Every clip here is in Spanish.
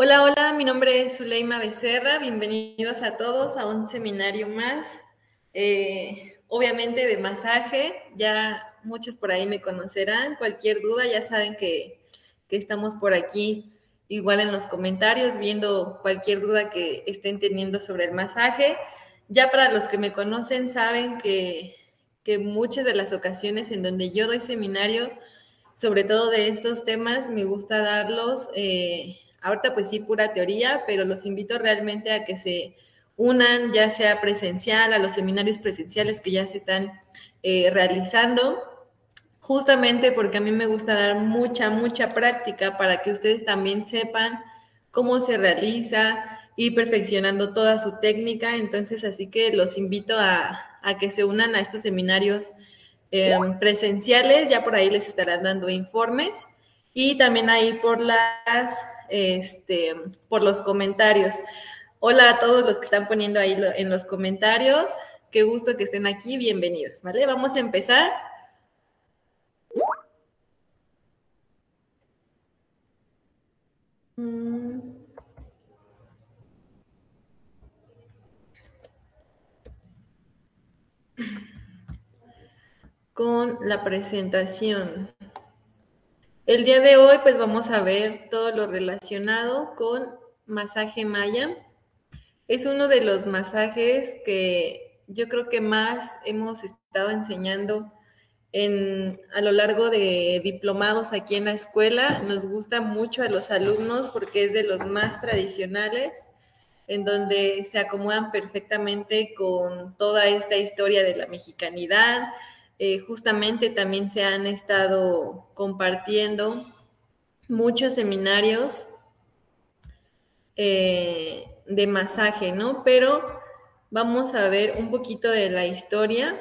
Hola, hola, mi nombre es Zuleima Becerra, bienvenidos a todos a un seminario más, eh, obviamente de masaje, ya muchos por ahí me conocerán, cualquier duda ya saben que, que estamos por aquí igual en los comentarios viendo cualquier duda que estén teniendo sobre el masaje. Ya para los que me conocen saben que, que muchas de las ocasiones en donde yo doy seminario, sobre todo de estos temas, me gusta darlos. Eh, Ahorita pues sí, pura teoría, pero los invito realmente a que se unan, ya sea presencial, a los seminarios presenciales que ya se están eh, realizando, justamente porque a mí me gusta dar mucha, mucha práctica para que ustedes también sepan cómo se realiza, y perfeccionando toda su técnica. Entonces, así que los invito a, que se unan a estos seminarios em, presenciales, ya por ahí les estarán dando informes y también ahí por las este, por los comentarios. Hola a todos los que están poniendo ahí en los comentarios. Qué gusto que estén aquí. Bienvenidos, ¿vale? Vamos a empezar. Mm. Con la presentación. El día de hoy pues vamos a ver todo lo relacionado con masaje maya. Es uno de los masajes que yo creo que más hemos estado enseñando en, a lo largo de diplomados aquí en la escuela. Nos gusta mucho a los alumnos porque es de los más tradicionales, en donde se acomodan perfectamente con toda esta historia de la mexicanidad, eh, justamente también se han estado compartiendo muchos seminarios eh, de masaje, ¿no? Pero vamos a ver un poquito de la historia.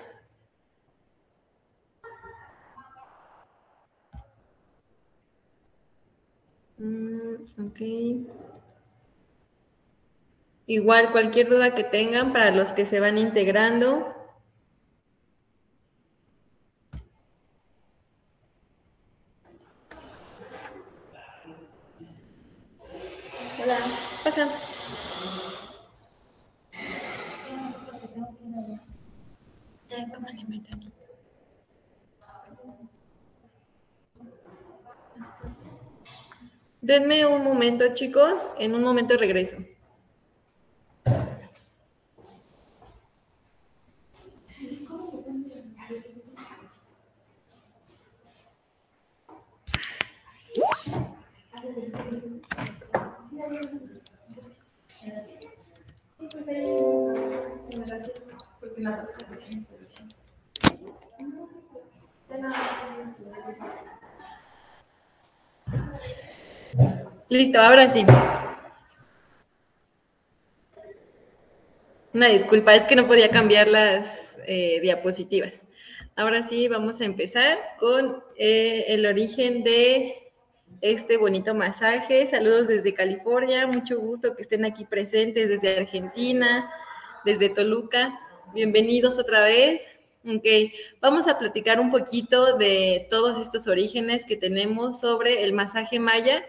Mm, Igual, cualquier duda que tengan para los que se van integrando, Denme un momento, chicos. En un momento regreso. Listo, ahora sí. Una disculpa, es que no podía cambiar las eh, diapositivas. Ahora sí, vamos a empezar con eh, el origen de este bonito masaje. Saludos desde California, mucho gusto que estén aquí presentes desde Argentina, desde Toluca. Bienvenidos otra vez. Ok, vamos a platicar un poquito de todos estos orígenes que tenemos sobre el masaje maya.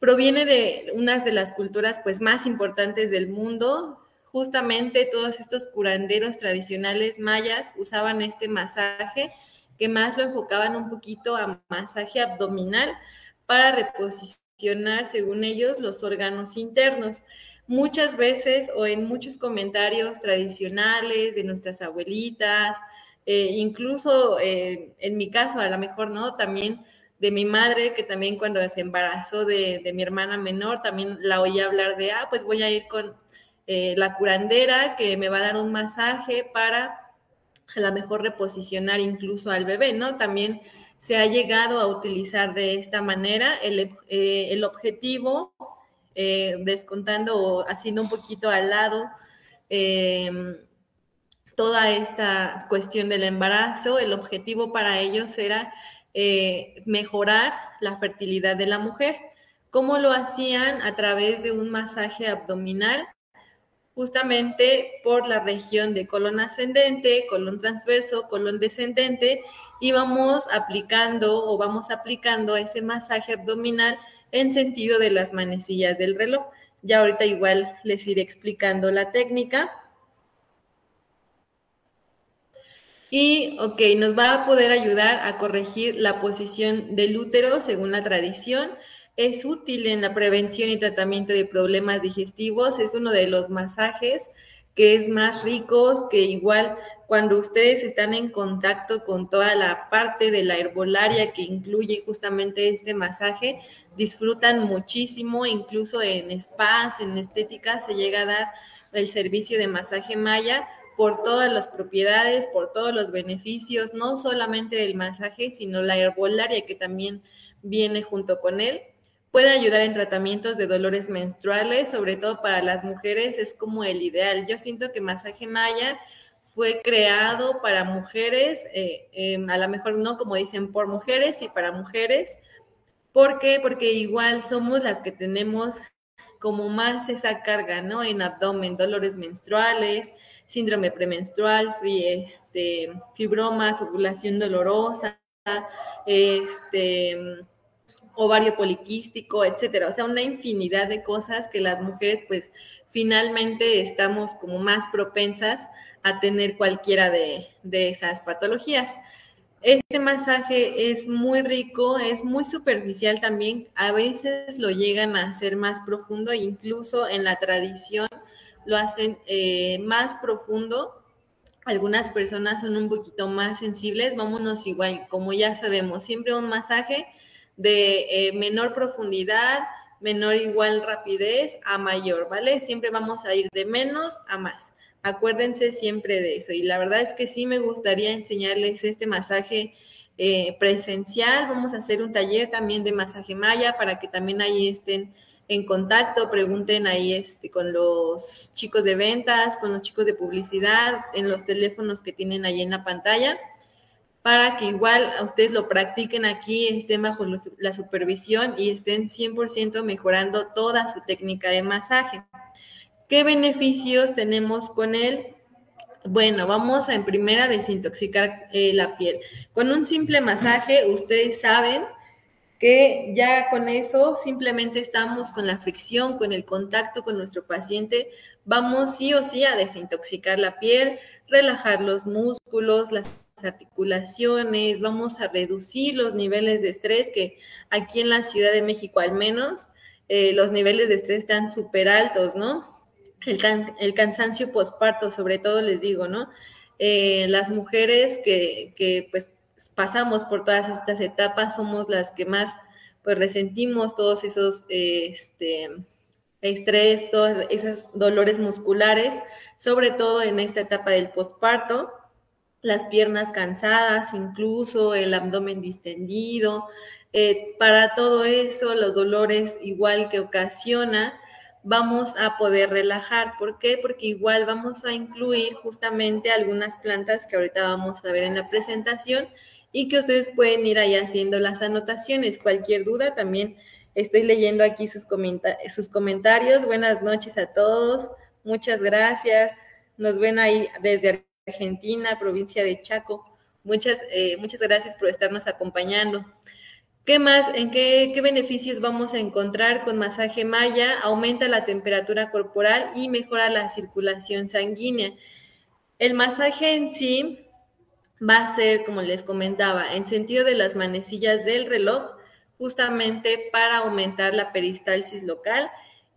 Proviene de unas de las culturas pues más importantes del mundo. Justamente todos estos curanderos tradicionales mayas usaban este masaje que más lo enfocaban un poquito a masaje abdominal para reposicionar, según ellos, los órganos internos. Muchas veces o en muchos comentarios tradicionales de nuestras abuelitas, eh, incluso eh, en mi caso, a lo mejor, ¿no? También de mi madre, que también cuando se embarazó de, mi hermana menor, también la oía hablar de, ah, pues voy a ir con eh, la curandera que me va a dar un masaje para a lo mejor reposicionar incluso al bebé, ¿no? También se ha llegado a utilizar de esta manera. El, eh, objetivo, eh, descontando o haciendo un poquito al lado em, toda esta cuestión del embarazo, el objetivo para ellos era eh, mejorar la fertilidad de la mujer. ¿Cómo lo hacían? A través de un masaje abdominal justamente por la región de colon ascendente, colon transverso, colon descendente, y vamos aplicando o vamos aplicando ese masaje abdominal en sentido de las manecillas del reloj. Ya ahorita igual les iré explicando la técnica. Y, ok, nos va a poder ayudar a corregir la posición del útero según la tradición. Es útil en la prevención y tratamiento de problemas digestivos. Es uno de los masajes que es más rico, que igual cuando ustedes están en contacto con toda la parte de la herbolaria que incluye justamente este masaje, disfrutan muchísimo, incluso en spas, en estética, se llega a dar el servicio de masaje maya por todas las propiedades, por todos los beneficios, no solamente del masaje, sino la herbolaria que también viene junto con él. Puede ayudar en tratamientos de dolores menstruales, sobre todo para las mujeres, es como el ideal. Yo siento que masaje maya fue creado para mujeres, eh, em, a lo mejor no como dicen por mujeres y para mujeres. ¿Por qué? Porque igual somos las que tenemos como más esa carga, ¿no? En abdomen, dolores menstruales, síndrome premenstrual, este, fibromas, ovulación dolorosa, este, ovario poliquístico, etcétera. O sea, una infinidad de cosas que las mujeres, pues, finalmente estamos como más propensas a tener cualquiera de, esas patologías. Este masaje es muy rico, es muy superficial también, a veces lo llegan a hacer más profundo, incluso en la tradición lo hacen eh, más profundo. Algunas personas son un poquito más sensibles, vámonos igual, como ya sabemos, siempre un masaje de eh, menor profundidad, menor igual rapidez a mayor, ¿vale? Siempre vamos a ir de menos a más. Acuérdense siempre de eso. Y la verdad es que sí me gustaría enseñarles este masaje eh, presencial. Vamos a hacer un taller también de masaje maya para que también ahí estén en contacto, pregunten ahí este, con los chicos de ventas, con los chicos de publicidad, en los teléfonos que tienen ahí en la pantalla, para que igual a ustedes lo practiquen aquí, estén bajo la supervisión y estén 100% mejorando toda su técnica de masaje. ¿Qué beneficios tenemos con él? Bueno, vamos a en primera desintoxicar eh, la piel. Con un simple masaje, ustedes saben que ya con eso simplemente estamos con la fricción, con el contacto con nuestro paciente, vamos sí o sí a desintoxicar la piel, relajar los músculos, las articulaciones, vamos a reducir los niveles de estrés que aquí en la Ciudad de México al menos eh, los niveles de estrés están súper altos, ¿no? el, cansancio posparto, sobre todo les digo, ¿no? Eh, las mujeres que, pues pasamos por todas estas etapas somos las que más pues resentimos todos esos este, estrés, todos esos dolores musculares, sobre todo en esta etapa del posparto, las piernas cansadas, incluso el abdomen distendido, eh, para todo eso, los dolores igual que ocasiona, vamos a poder relajar. ¿Por qué? Porque igual vamos a incluir justamente algunas plantas que ahorita vamos a ver en la presentación y que ustedes pueden ir ahí haciendo las anotaciones. Cualquier duda también estoy leyendo aquí sus, sus comentarios. Buenas noches a todos. Muchas gracias. Nos ven ahí desde Argentina, provincia de Chaco. Muchas, eh, muchas gracias por estarnos acompañando. ¿Qué más? ¿En qué, beneficios vamos a encontrar con masaje maya? Aumenta la temperatura corporal y mejora la circulación sanguínea. El masaje en sí va a ser, como les comentaba, en sentido de las manecillas del reloj, justamente para aumentar la peristalsis local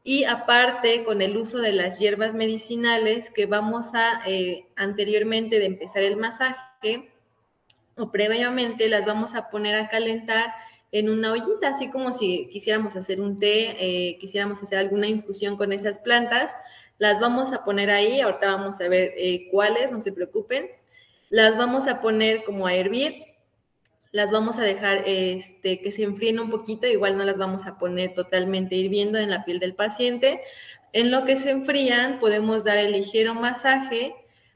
y aparte con el uso de las hierbas medicinales que vamos a, eh, anteriormente de empezar el masaje o previamente, las vamos a poner a calentar en una ollita, así como si quisiéramos hacer un té, eh, quisiéramos hacer alguna infusión con esas plantas, las vamos a poner ahí, ahorita vamos a ver eh, cuáles, no se preocupen, las vamos a poner como a hervir, las vamos a dejar este, que se enfríen un poquito, igual no las vamos a poner totalmente hirviendo en la piel del paciente. En lo que se enfrían, podemos dar el ligero masaje,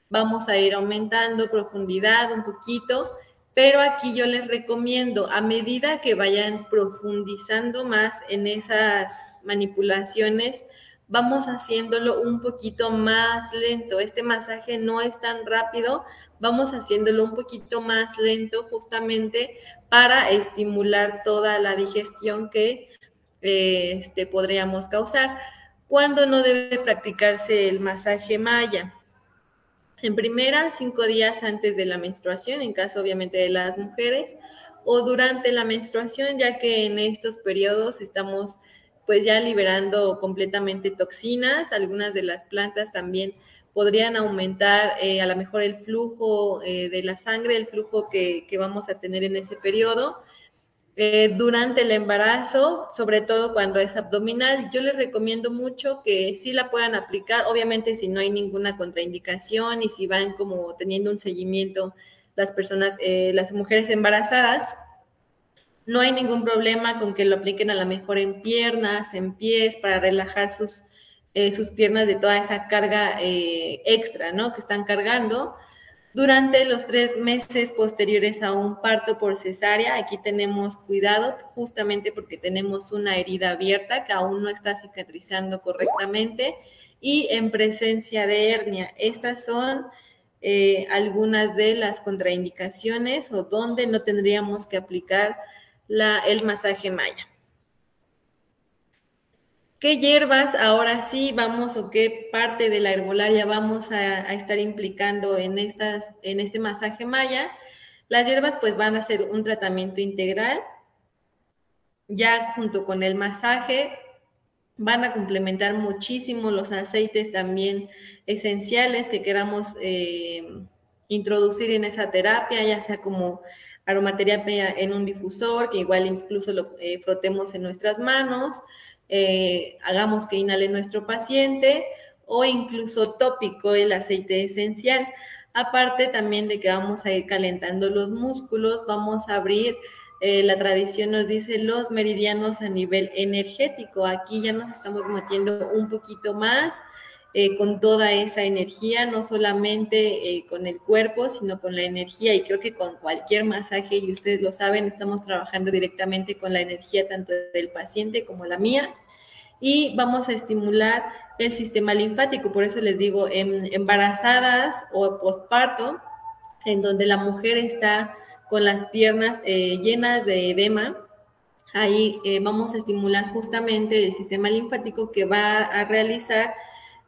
vamos a ir aumentando profundidad un poquito pero aquí yo les recomiendo, a medida que vayan profundizando más en esas manipulaciones, vamos haciéndolo un poquito más lento. Este masaje no es tan rápido, vamos haciéndolo un poquito más lento justamente para estimular toda la digestión que este, podríamos causar. ¿Cuándo no debe practicarse el masaje maya? En primera, cinco días antes de la menstruación, en caso obviamente de las mujeres, o durante la menstruación, ya que en estos periodos estamos pues ya liberando completamente toxinas, algunas de las plantas también podrían aumentar eh, a lo mejor el flujo eh, de la sangre, el flujo que, vamos a tener en ese periodo. Eh, durante el embarazo, sobre todo cuando es abdominal, yo les recomiendo mucho que sí la puedan aplicar, obviamente si no hay ninguna contraindicación y si van como teniendo un seguimiento las personas, las mujeres embarazadas, no hay ningún problema con que lo apliquen a lo mejor en piernas, en pies, para relajar sus eh, sus piernas de toda esa carga eh, extra, ¿no? Que están cargando. Durante los tres meses posteriores a un parto por cesárea, aquí tenemos cuidado justamente porque tenemos una herida abierta que aún no está cicatrizando correctamente y en presencia de hernia. Estas son eh, algunas de las contraindicaciones o donde no tendríamos que aplicar la, el masaje maya. ¿Qué hierbas ahora sí vamos o qué parte de la herbolaria vamos a, estar implicando en, estas, en este masaje maya? Las hierbas pues van a ser un tratamiento integral. Ya junto con el masaje van a complementar muchísimo los aceites también esenciales que queramos eh, introducir en esa terapia, ya sea como aromaterapia en un difusor, que igual incluso lo eh, frotemos en nuestras manos, eh, hagamos que inhale nuestro paciente o incluso tópico el aceite esencial. Aparte también de que vamos a ir calentando los músculos, vamos a abrir, eh, la tradición nos dice los meridianos a nivel energético. Aquí ya nos estamos metiendo un poquito más eh, con toda esa energía, no solamente con el cuerpo, sino con la energía. Y creo que con cualquier masaje, y ustedes lo saben, estamos trabajando directamente con la energía tanto del paciente como la mía y vamos a estimular el sistema linfático. Por eso les digo, en embarazadas o postparto, en donde la mujer está con las piernas eh, llenas de edema, ahí eh, vamos a estimular justamente el sistema linfático que va a realizar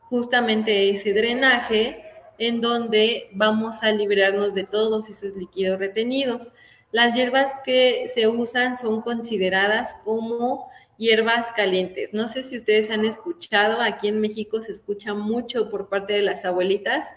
justamente ese drenaje en donde vamos a liberarnos de todos esos líquidos retenidos. Las hierbas que se usan son consideradas como hierbas calientes. No sé si ustedes han escuchado, aquí en México se escucha mucho por parte de las abuelitas,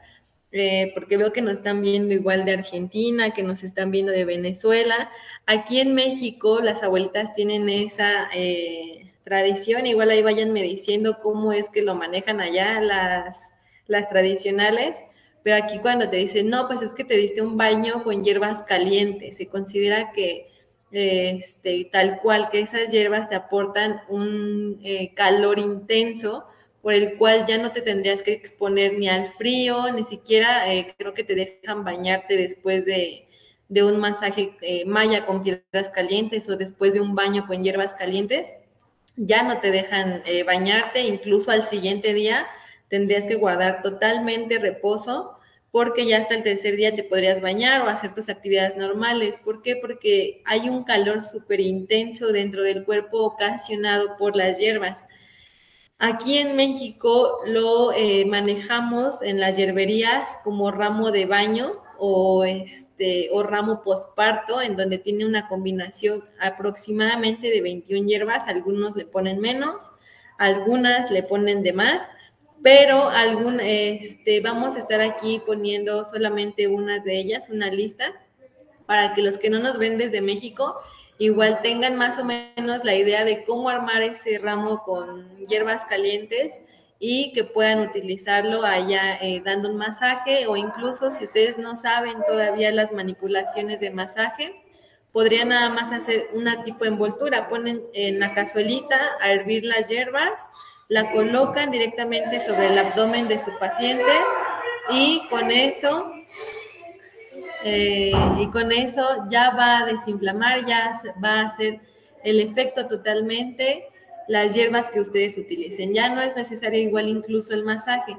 eh, porque veo que nos están viendo igual de Argentina, que nos están viendo de Venezuela. Aquí en México las abuelitas tienen esa eh, tradición, igual ahí váyanme diciendo cómo es que lo manejan allá las, las tradicionales. Pero aquí cuando te dicen, no, pues es que te diste un baño con hierbas calientes, se considera que este, tal cual que esas hierbas te aportan un eh, calor intenso por el cual ya no te tendrías que exponer ni al frío, ni siquiera eh, creo que te dejan bañarte después de, un masaje eh, maya con piedras calientes o después de un baño con hierbas calientes, ya no te dejan bañarte, incluso al siguiente día tendrías que guardar totalmente reposo porque ya hasta el tercer día te podrías bañar o hacer tus actividades normales. ¿Por qué? Porque hay un calor súper intenso dentro del cuerpo ocasionado por las hierbas. Aquí en México lo eh, manejamos en las hierberías como ramo de baño o, este, o ramo posparto, en donde tiene una combinación aproximadamente de 21 hierbas. Algunos le ponen menos, algunas le ponen de más pero algún, este, vamos a estar aquí poniendo solamente unas de ellas, una lista, para que los que no nos ven desde México igual tengan más o menos la idea de cómo armar ese ramo con hierbas calientes y que puedan utilizarlo allá eh, dando un masaje o incluso si ustedes no saben todavía las manipulaciones de masaje, podrían nada más hacer una tipo de envoltura, ponen en la cazuelita a hervir las hierbas, la colocan directamente sobre el abdomen de su paciente y con eso eh, y con eso ya va a desinflamar, ya va a hacer el efecto totalmente las hierbas que ustedes utilicen. Ya no es necesario igual incluso el masaje.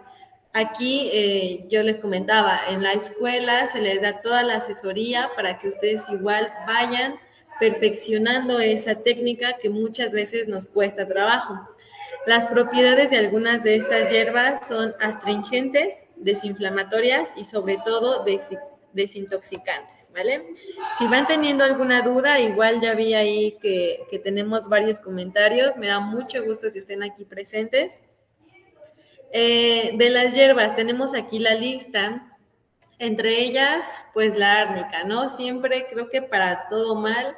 Aquí eh, yo les comentaba, en la escuela se les da toda la asesoría para que ustedes igual vayan perfeccionando esa técnica que muchas veces nos cuesta trabajo. Las propiedades de algunas de estas hierbas son astringentes, desinflamatorias y sobre todo desintoxicantes, ¿vale? Si van teniendo alguna duda, igual ya vi ahí que, que tenemos varios comentarios, me da mucho gusto que estén aquí presentes. Eh, de las hierbas, tenemos aquí la lista, entre ellas, pues la árnica, ¿no? Siempre creo que para todo mal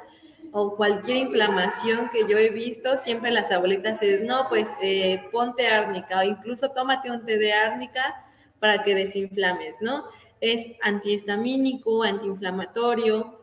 o cualquier inflamación que yo he visto, siempre las abuelitas es, no, pues eh, ponte árnica o incluso tómate un té de árnica para que desinflames, ¿no? Es antihistamínico, antiinflamatorio,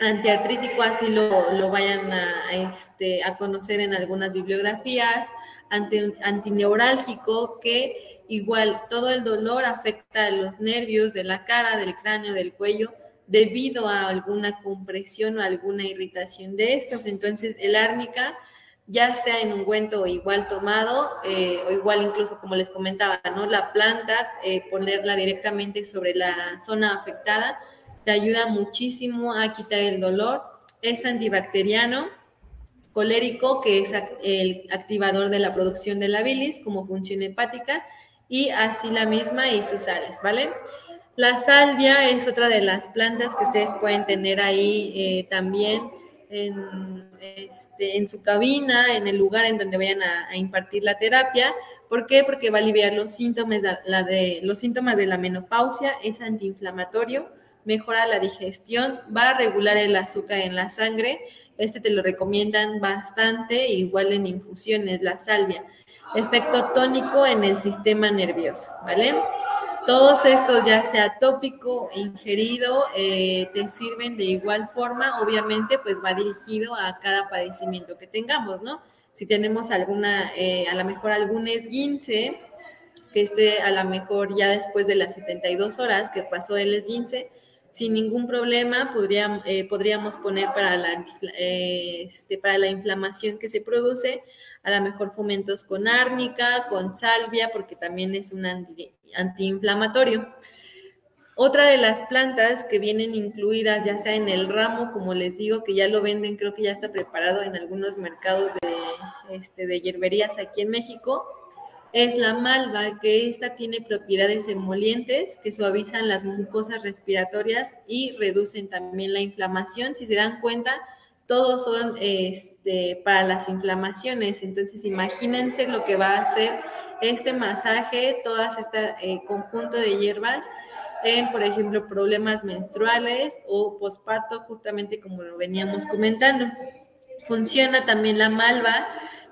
antiartrítico, así lo, lo vayan a, este, a conocer en algunas bibliografías anti, antineurálgico que igual todo el dolor afecta a los nervios de la cara, del cráneo, del cuello, debido a alguna compresión o alguna irritación de estos. Entonces, el árnica, ya sea en ungüento igual tomado, eh, o igual incluso como les comentaba, ¿no? La planta, eh, ponerla directamente sobre la zona afectada, te ayuda muchísimo a quitar el dolor. Es antibacteriano, colérico, que es el activador de la producción de la bilis como función hepática, y así la misma y sus sales, ¿vale? La salvia es otra de las plantas que ustedes pueden tener ahí eh, también en, este, en, su cabina, en el lugar en donde vayan a, impartir la terapia. ¿Por qué? Porque va a aliviar los síntomas, la de, los síntomas de la menopausia, es antiinflamatorio, mejora la digestión, va a regular el azúcar en la sangre, este te lo recomiendan bastante, igual en infusiones, la salvia. Efecto tónico en el sistema nervioso, ¿vale? Todos estos, ya sea tópico, ingerido, eh, te sirven de igual forma. Obviamente, pues va dirigido a cada padecimiento que tengamos, ¿no? Si tenemos alguna, eh, a lo mejor algún esguince, que esté a lo mejor ya después de las 72 horas que pasó el esguince, sin ningún problema podríamos, eh, podríamos poner para la, eh, este, para la inflamación que se produce, a lo mejor fomentos con árnica, con salvia, porque también es un antiinflamatorio. Otra de las plantas que vienen incluidas, ya sea en el ramo, como les digo, que ya lo venden, creo que ya está preparado en algunos mercados de, este, de hierberías aquí en México, es la malva, que esta tiene propiedades emolientes que suavizan las mucosas respiratorias y reducen también la inflamación. Si se dan cuenta, todos son este, para las inflamaciones. Entonces, imagínense lo que va a hacer este masaje, todo este eh, conjunto de hierbas en, por ejemplo, problemas menstruales o posparto, justamente como lo veníamos comentando. Funciona también la malva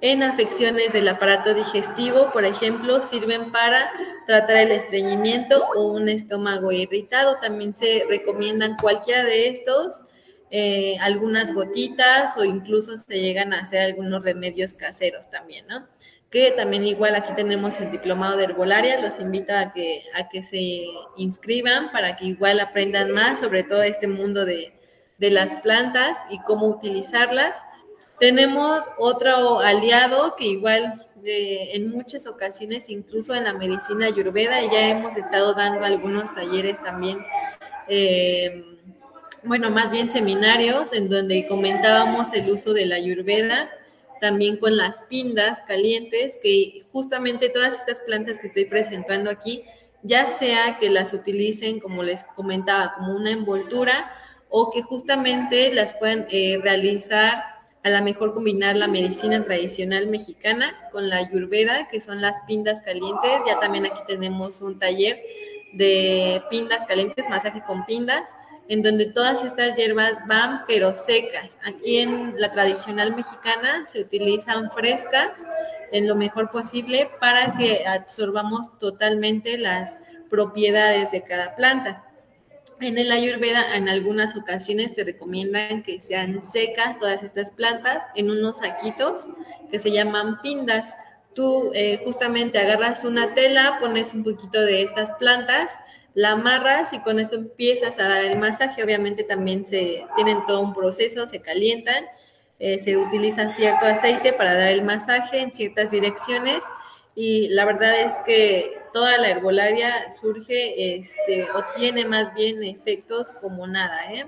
en afecciones del aparato digestivo, por ejemplo, sirven para tratar el estreñimiento o un estómago irritado. También se recomiendan cualquiera de estos, eh, algunas gotitas o incluso se llegan a hacer algunos remedios caseros también, ¿no? Que también igual aquí tenemos el diplomado de herbolaria, los invito a que, a que se inscriban para que igual aprendan más sobre todo este mundo de, de las plantas y cómo utilizarlas tenemos otro aliado que igual en muchas ocasiones, incluso en la medicina ayurveda, ya hemos estado dando algunos talleres también, eh, bueno, más bien seminarios, en donde comentábamos el uso de la ayurveda, también con las pindas calientes, que justamente todas estas plantas que estoy presentando aquí, ya sea que las utilicen, como les comentaba, como una envoltura, o que justamente las puedan eh, realizar a lo mejor combinar la medicina tradicional mexicana con la ayurveda, que son las pindas calientes. Ya también aquí tenemos un taller de pindas calientes, masaje con pindas, en donde todas estas hierbas van pero secas. Aquí en la tradicional mexicana se utilizan frescas en lo mejor posible para que absorbamos totalmente las propiedades de cada planta. En el Ayurveda, en algunas ocasiones te recomiendan que sean secas todas estas plantas en unos saquitos que se llaman pindas. Tú eh, justamente agarras una tela, pones un poquito de estas plantas, la amarras y con eso empiezas a dar el masaje. Obviamente también se tienen todo un proceso, se calientan, eh, se utiliza cierto aceite para dar el masaje en ciertas direcciones y la verdad es que toda la herbolaria surge este, o tiene más bien efectos como nada. ¿eh?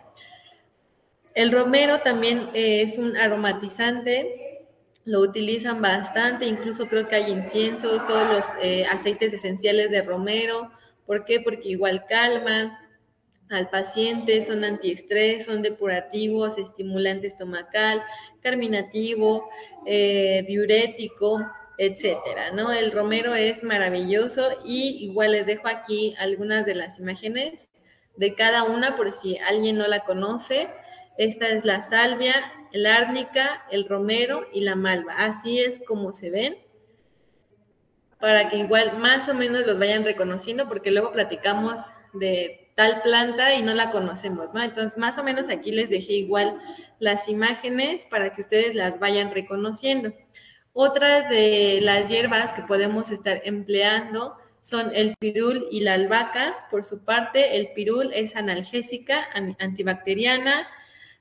El romero también eh, es un aromatizante, lo utilizan bastante, incluso creo que hay inciensos, todos los eh, aceites esenciales de romero. ¿Por qué? Porque igual calman al paciente, son antiestrés, son depurativos, estimulante estomacal, carminativo, diurético, etcétera, ¿no? El romero es maravilloso y igual les dejo aquí algunas de las imágenes de cada una por si alguien no la conoce. Esta es la salvia, el árnica, el romero y la malva. Así es como se ven para que igual más o menos los vayan reconociendo porque luego platicamos de tal planta y no la conocemos, ¿no? Entonces, más o menos aquí les dejé igual las imágenes para que ustedes las vayan reconociendo. Otras de las hierbas que podemos estar empleando son el pirul y la albahaca. Por su parte, el pirul es analgésica, antibacteriana,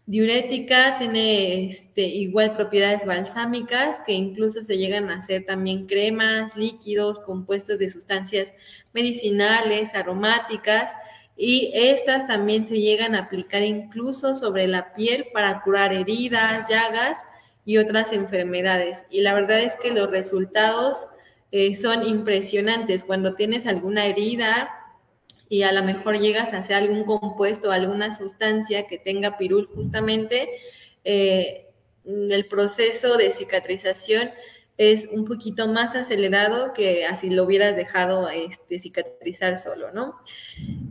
diurética, tiene este, igual propiedades balsámicas que incluso se llegan a hacer también cremas, líquidos, compuestos de sustancias medicinales, aromáticas y estas también se llegan a aplicar incluso sobre la piel para curar heridas, llagas y otras enfermedades. Y la verdad es que los resultados eh, son impresionantes. Cuando tienes alguna herida y a lo mejor llegas a hacer algún compuesto, alguna sustancia que tenga pirul, justamente eh, el proceso de cicatrización es un poquito más acelerado que así lo hubieras dejado este, cicatrizar solo, ¿no?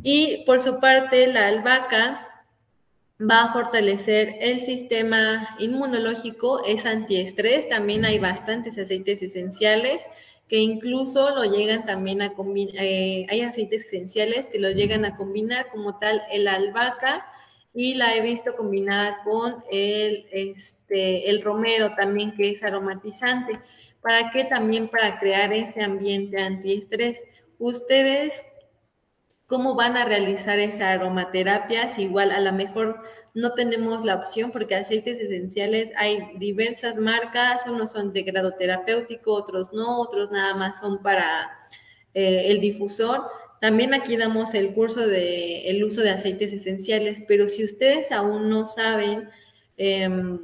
Y por su parte, la albahaca va a fortalecer el sistema inmunológico, es antiestrés, también hay bastantes aceites esenciales que incluso lo llegan también a combinar, eh, hay aceites esenciales que los llegan a combinar como tal el albahaca y la he visto combinada con el, este, el romero también que es aromatizante. ¿Para qué? También para crear ese ambiente antiestrés. Ustedes cómo van a realizar esa aromaterapia, igual a lo mejor no tenemos la opción porque aceites esenciales hay diversas marcas, unos son de grado terapéutico, otros no, otros nada más son para eh, el difusor. También aquí damos el curso de uso de aceites esenciales, pero si ustedes aún no saben em,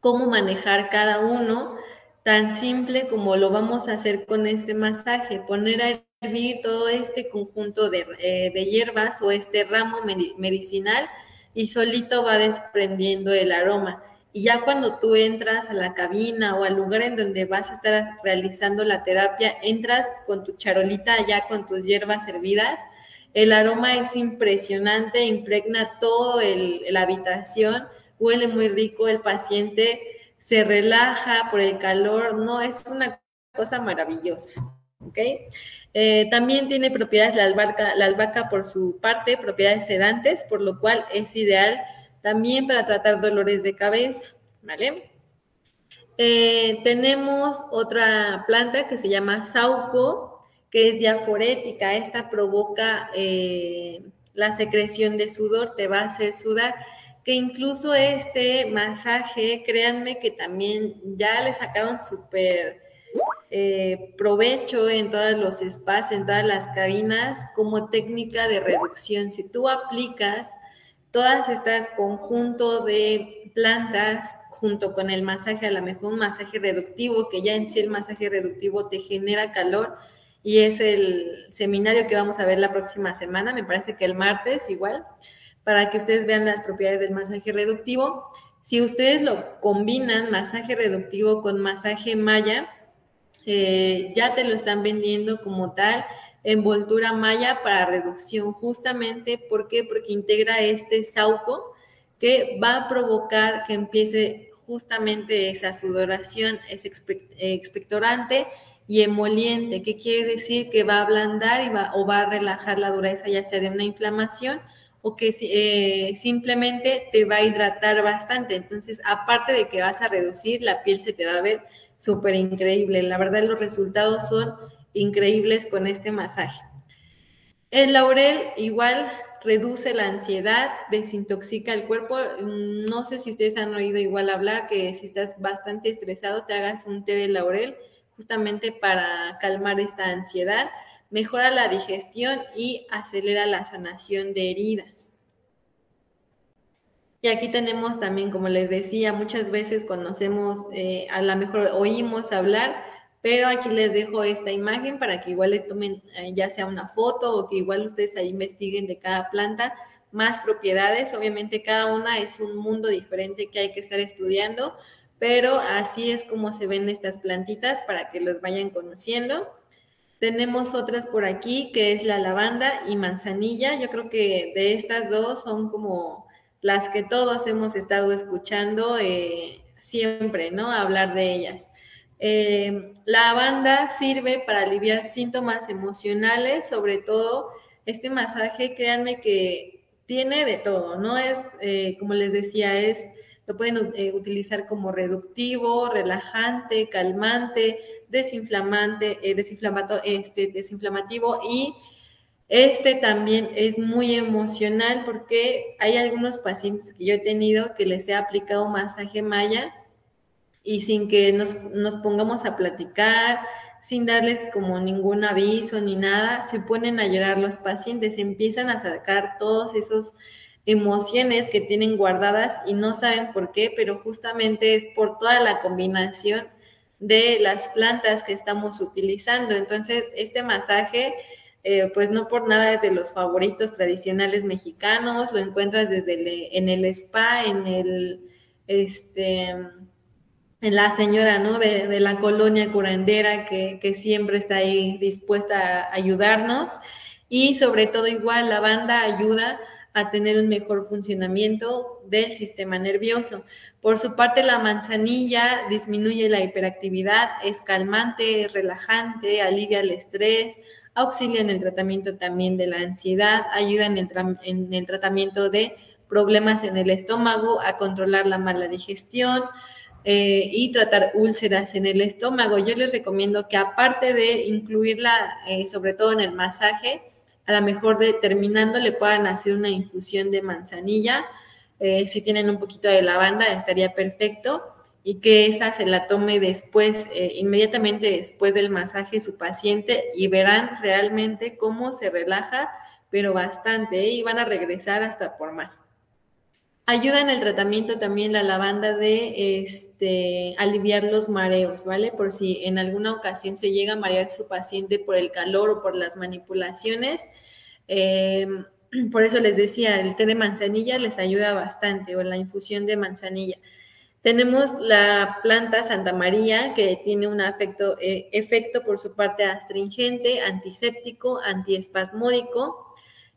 cómo manejar cada uno, tan simple como lo vamos a hacer con este masaje, poner hervir todo este conjunto eh, de, hierbas o este ramo medicinal y solito va desprendiendo el aroma. Y ya cuando tú entras a la cabina o al lugar en donde vas a estar realizando la terapia, entras con tu charolita ya con tus hierbas hervidas, el aroma es impresionante, impregna todo la habitación, huele muy rico, el paciente se relaja por el calor, no, es una cosa maravillosa. ¿Ok? Eh, también tiene propiedades la albahaca, la albahaca por su parte, propiedades sedantes, por lo cual es ideal también para tratar dolores de cabeza, ¿vale? Eh, tenemos otra planta que se llama sauco, que es diaforética. Esta provoca eh, la secreción de sudor, te va a hacer sudar. Que incluso este masaje, créanme que también ya le sacaron súper eh, provecho en todos los espacios, en todas las cabinas, como técnica de reducción. Si tú aplicas todas estas conjunto de plantas junto con el masaje, a lo mejor un masaje reductivo, que ya en sí el masaje reductivo te genera calor, y es el seminario que vamos a ver la próxima semana, me parece que el martes igual, para que ustedes vean las propiedades del masaje reductivo. Si ustedes lo combinan, masaje reductivo con masaje maya, eh, ya te lo están vendiendo como tal, envoltura maya para reducción, justamente. Porque integra este sauco que va a provocar que empiece justamente esa sudoración, es expectorante y emoliente, ¿qué quiere decir? Que va a ablandar y va, o va a relajar la dureza ya sea de una inflamación o que eh, simplemente te va a hidratar bastante. Entonces, aparte de que vas a reducir, la piel se te va a ver súper increíble. La verdad, los resultados son increíbles con este masaje. El laurel igual reduce la ansiedad, desintoxica el cuerpo. No sé si ustedes han oído igual hablar que si estás bastante estresado te hagas un té de laurel justamente para calmar esta ansiedad, mejora la digestión y acelera la sanación de heridas. Y aquí tenemos también, como les decía, muchas veces conocemos, eh, a lo mejor oímos hablar, pero aquí les dejo esta imagen para que igual le tomen eh, ya sea una foto o que igual ustedes ahí investiguen de cada planta más propiedades. Obviamente cada una es un mundo diferente que hay que estar estudiando, pero así es como se ven estas plantitas para que los vayan conociendo. Tenemos otras por aquí que es la lavanda y manzanilla. Yo creo que de estas dos son como las que todos hemos estado escuchando eh, siempre, ¿no? Hablar de ellas. Eh, la lavanda sirve para aliviar síntomas emocionales, sobre todo este masaje, créanme que tiene de todo, ¿no? Es, eh, como les decía, es, lo pueden utilizar como reductivo, relajante, calmante, desinflamante, este, desinflamativo y este también es muy emocional porque hay algunos pacientes que yo he tenido que les he aplicado masaje maya y sin que nos, nos, pongamos a platicar, sin darles como ningún aviso ni nada, se ponen a llorar los pacientes, empiezan a sacar todos esos emociones que tienen guardadas y no saben por qué, pero justamente es por toda la combinación de las plantas que estamos utilizando. Entonces, este masaje eh, pues no por nada es de los favoritos tradicionales mexicanos, lo encuentras desde en el spa, en el, este, en la señora, ¿no? De, la colonia curandera que, que, siempre está ahí dispuesta a ayudarnos y sobre todo igual la banda ayuda a tener un mejor funcionamiento del sistema nervioso. Por su parte, la manzanilla disminuye la hiperactividad, es calmante, relajante, alivia el estrés, auxilia en el tratamiento también de la ansiedad, ayuda en el, tratamiento de problemas en el estómago, a controlar la mala digestión eh, y tratar úlceras en el estómago. Yo les recomiendo que aparte de incluirla, eh, sobre todo en el masaje, a lo mejor de, terminando le puedan hacer una infusión de manzanilla. Eh, si tienen un poquito de lavanda, estaría perfecto y que esa se la tome después, eh, inmediatamente después del masaje su paciente y verán realmente cómo se relaja, pero bastante, ¿eh? y van a regresar hasta por más. Ayuda en el tratamiento también la lavanda de este, aliviar los mareos, ¿vale? Por si en alguna ocasión se llega a marear su paciente por el calor o por las manipulaciones. Eh, por eso les decía, el té de manzanilla les ayuda bastante o la infusión de manzanilla. Tenemos la planta Santa María, que tiene un efecto, eh, efecto por su parte astringente, antiséptico, antiespasmódico,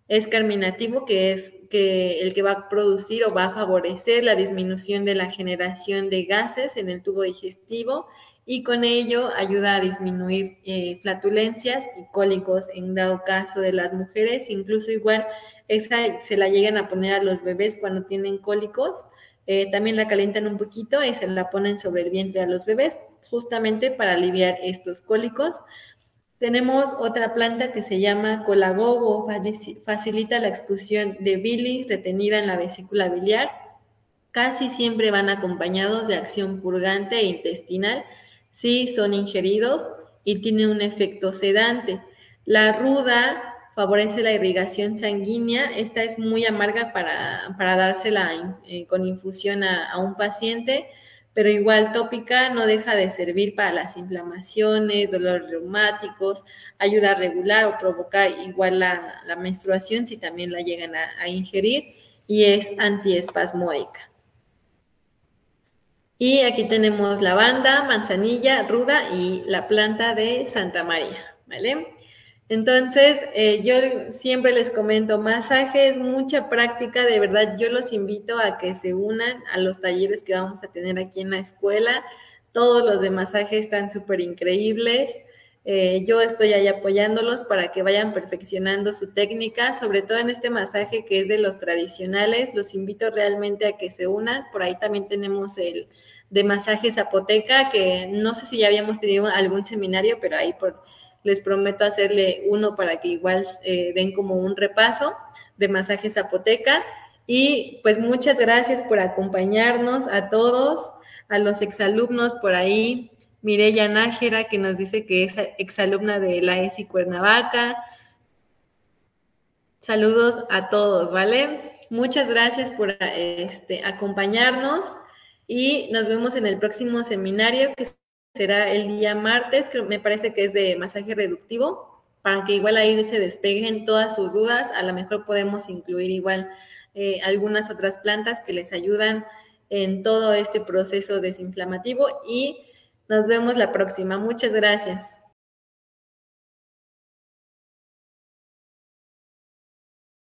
es carminativo, que es que el que va a producir o va a favorecer la disminución de la generación de gases en el tubo digestivo y con ello ayuda a disminuir eh, flatulencias y cólicos en dado caso de las mujeres, incluso igual esa se la llegan a poner a los bebés cuando tienen cólicos eh, también la calientan un poquito y se la ponen sobre el vientre a los bebés, justamente para aliviar estos cólicos. Tenemos otra planta que se llama colagogo, facilita la expulsión de bilis retenida en la vesícula biliar. Casi siempre van acompañados de acción purgante e intestinal si son ingeridos y tiene un efecto sedante. La ruda favorece la irrigación sanguínea. Esta es muy amarga para, para dársela eh, con infusión a, un paciente, pero igual tópica no deja de servir para las inflamaciones, dolores reumáticos, ayuda a regular o provocar igual la, menstruación si también la llegan a, a ingerir y es antiespasmódica. Y aquí tenemos lavanda, manzanilla, ruda y la planta de Santa María, ¿vale? Entonces, eh, yo siempre les comento, masaje es mucha práctica, de verdad, yo los invito a que se unan a los talleres que vamos a tener aquí en la escuela. Todos los de masaje están súper increíbles. Eh, yo estoy ahí apoyándolos para que vayan perfeccionando su técnica, sobre todo en este masaje que es de los tradicionales. Los invito realmente a que se unan. Por ahí también tenemos el de masaje zapoteca, que no sé si ya habíamos tenido algún seminario, pero ahí por les prometo hacerle uno para que igual eh, den como un repaso de masaje zapoteca. Y pues muchas gracias por acompañarnos a todos, a los exalumnos por ahí, Mireya Nájera, que nos dice que es exalumna de la ESI Cuernavaca. Saludos a todos, ¿vale? Muchas gracias por este, acompañarnos y nos vemos en el próximo seminario que será el día martes, que me parece que es de masaje reductivo, para que igual ahí se despeguen todas sus dudas. A lo mejor podemos incluir igual eh, algunas otras plantas que les ayudan en todo este proceso desinflamativo y nos vemos la próxima. Muchas gracias.